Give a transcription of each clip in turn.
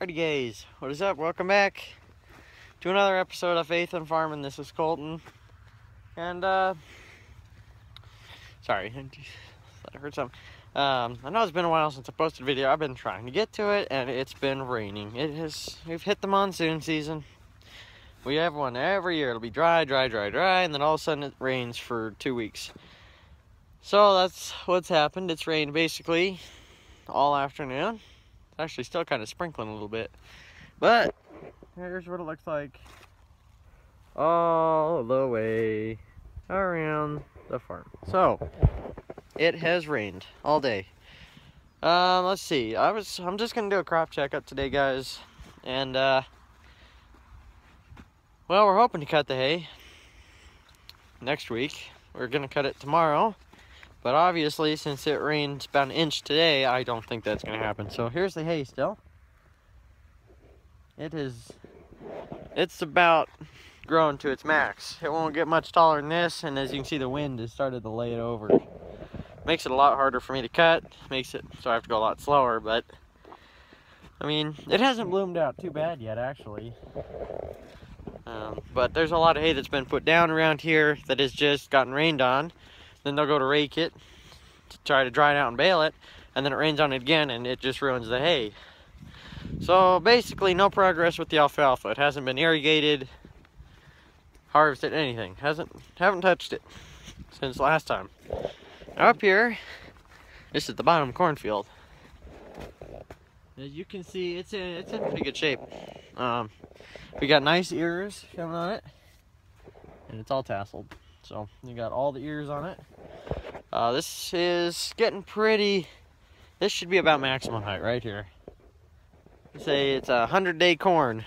Alrighty guys, what is up? Welcome back to another episode of Faith and Farming. This is Colton. And uh sorry, I heard something. Um, I know it's been a while since I posted a video. I've been trying to get to it and it's been raining. It has we've hit the monsoon season. We have one every year. It'll be dry, dry, dry, dry, and then all of a sudden it rains for two weeks. So that's what's happened. It's rained basically all afternoon actually still kind of sprinkling a little bit. But here's what it looks like all the way around the farm. So it has rained all day. Um, let's see. I was I'm just gonna do a crop checkup today, guys, and uh, well, we're hoping to cut the hay next week. We're gonna cut it tomorrow. But obviously, since it rained about an inch today, I don't think that's going to happen. So here's the hay still. It is, it's about grown to its max. It won't get much taller than this, and as you can see, the wind has started to lay it over. Makes it a lot harder for me to cut. Makes it so I have to go a lot slower, but I mean, it hasn't bloomed out too bad yet, actually. Um, but there's a lot of hay that's been put down around here that has just gotten rained on. Then they'll go to rake it to try to dry it out and bale it. And then it rains on it again and it just ruins the hay. So basically no progress with the alfalfa. It hasn't been irrigated, harvested, anything. Hasn't haven't touched it since last time. Now up here, this is the bottom cornfield. As you can see, it's in it's in pretty good shape. Um, we got nice ears coming on it, and it's all tasseled. So you got all the ears on it. Uh, this is getting pretty, this should be about maximum height right here. Say it's a 100 day corn.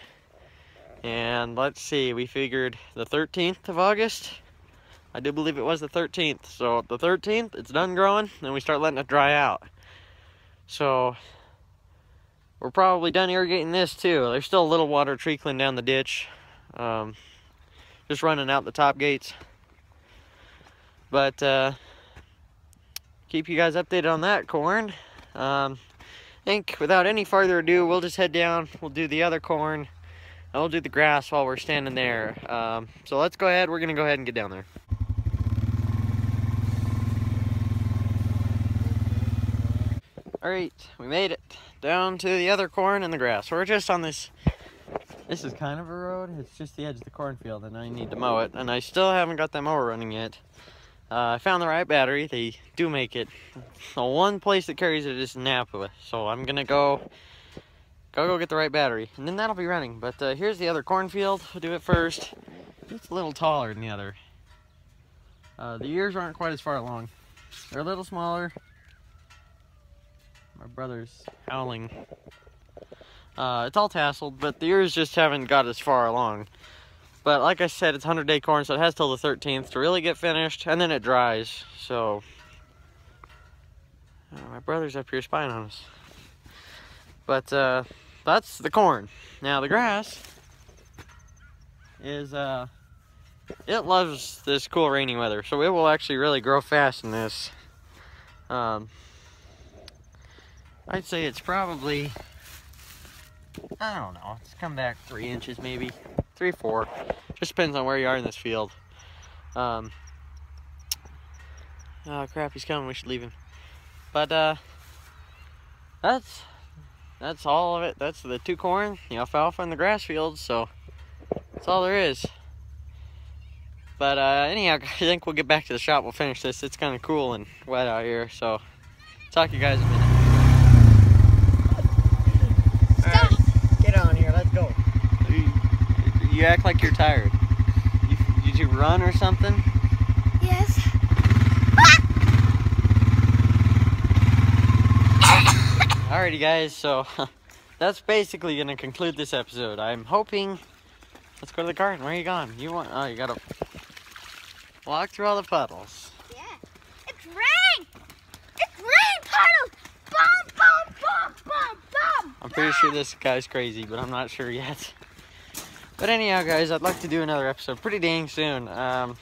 And let's see, we figured the 13th of August. I do believe it was the 13th. So the 13th, it's done growing, and we start letting it dry out. So we're probably done irrigating this too. There's still a little water trickling down the ditch. Um, just running out the top gates. But uh, keep you guys updated on that corn. Um, I think without any further ado, we'll just head down. We'll do the other corn. And we'll do the grass while we're standing there. Um, so let's go ahead. We're going to go ahead and get down there. All right, we made it down to the other corn and the grass. We're just on this, this is kind of a road. It's just the edge of the cornfield and I need to mow it. And I still haven't got that mower running yet. Uh, I found the right battery. They do make it. The one place that carries it is Napa. So I'm going to go go go get the right battery. And then that'll be running. But uh, here's the other cornfield. We'll do it first. It's a little taller than the other. Uh, the ears aren't quite as far along. They're a little smaller. My brother's howling. Uh, it's all tasseled, but the ears just haven't got as far along. But like I said, it's 100 day corn, so it has till the 13th to really get finished, and then it dries. So, uh, my brother's up here spying on us. But uh, that's the corn. Now the grass is, uh, it loves this cool rainy weather, so it will actually really grow fast in this. Um, I'd say it's probably, I don't know, it's come back three inches maybe three, four. Just depends on where you are in this field. Um, oh crap, he's coming. We should leave him. But uh, that's that's all of it. That's the two corn, the alfalfa, and the grass fields. So that's all there is. But uh, anyhow, I think we'll get back to the shop. We'll finish this. It's kind of cool and wet out here. So talk to you guys a minute. You act like you're tired. You, did you run or something? Yes. Alrighty guys, so that's basically gonna conclude this episode. I'm hoping let's go to the garden. Where are you going? You want oh you gotta walk through all the puddles. Yeah. It's rain! It's rain puddles! Boom, boom, boom, boom, boom! I'm pretty sure ah! this guy's crazy, but I'm not sure yet. But anyhow, guys, I'd like to do another episode pretty dang soon. Um,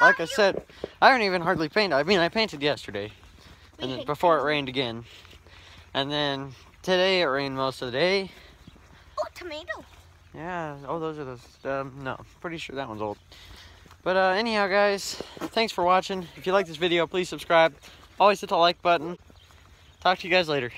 like I you. said, I don't even hardly paint. I mean, I painted yesterday, and then before it rained again. And then today it rained most of the day. Oh, tomato. Yeah. Oh, those are those. Um, no, pretty sure that one's old. But uh, anyhow, guys, thanks for watching. If you like this video, please subscribe. Always hit the like button. Talk to you guys later.